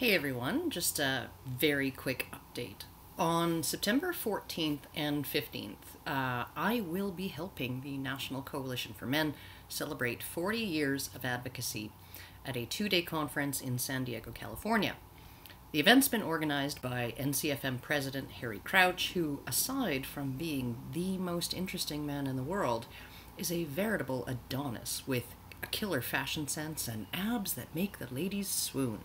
Hey everyone, just a very quick update. On September 14th and 15th, uh, I will be helping the National Coalition for Men celebrate 40 years of advocacy at a two day conference in San Diego, California. The event's been organized by NCFM President Harry Crouch, who, aside from being the most interesting man in the world, is a veritable Adonis with a killer fashion sense and abs that make the ladies swoon.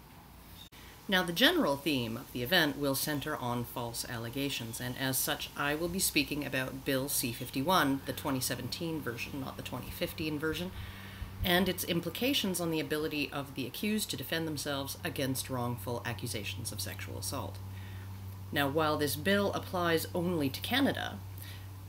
Now, the general theme of the event will center on false allegations, and as such, I will be speaking about Bill C 51, the 2017 version, not the 2015 version, and its implications on the ability of the accused to defend themselves against wrongful accusations of sexual assault. Now, while this bill applies only to Canada,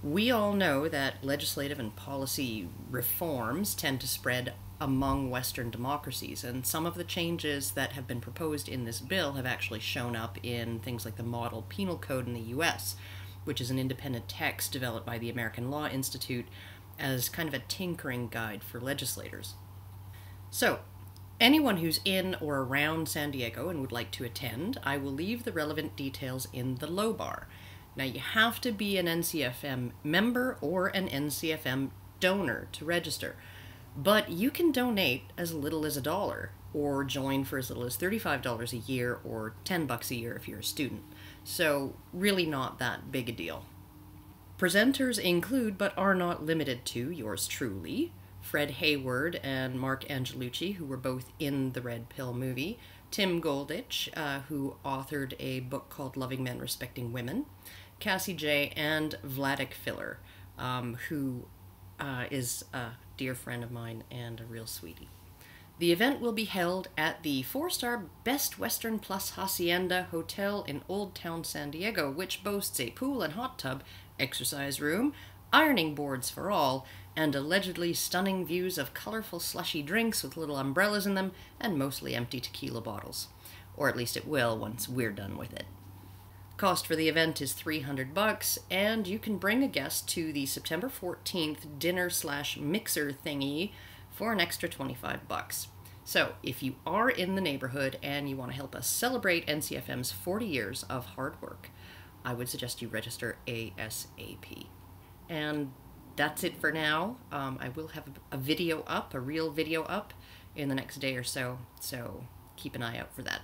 we all know that legislative and policy reforms tend to spread among Western democracies, and some of the changes that have been proposed in this bill have actually shown up in things like the Model Penal Code in the US, which is an independent text developed by the American Law Institute as kind of a tinkering guide for legislators. So, anyone who's in or around San Diego and would like to attend, I will leave the relevant details in the low bar. Now, you have to be an NCFM member or an NCFM donor to register. But you can donate as little as a dollar or join for as little as $35 a year or 10 bucks a year if you're a student. So, really not that big a deal. Presenters include, but are not limited to, yours truly, Fred Hayward and Marc Angelucci, who were both in the Red Pill movie, Tim Goldich, uh, who authored a book called Loving Men, Respecting Women, Cassie Jaye, and Vladek Filler, um, who uh, is a dear friend of mine and a real sweetie. The event will be held at the four star Best Western Plus Hacienda Hotel in Old Town San Diego, which boasts a pool and hot tub, exercise room, ironing boards for all, and allegedly stunning views of colorful slushy drinks with little umbrellas in them and mostly empty tequila bottles. Or at least it will once we're done with it. Cost for the event is 300 bucks, and you can bring a guest to the September 14th dinner slash mixer thingy for an extra 25 bucks. So, if you are in the neighborhood and you want to help us celebrate NCFM's 40 years of hard work, I would suggest you register ASAP. And that's it for now. Um, I will have a video up, a real video up, in the next day or so, so keep an eye out for that.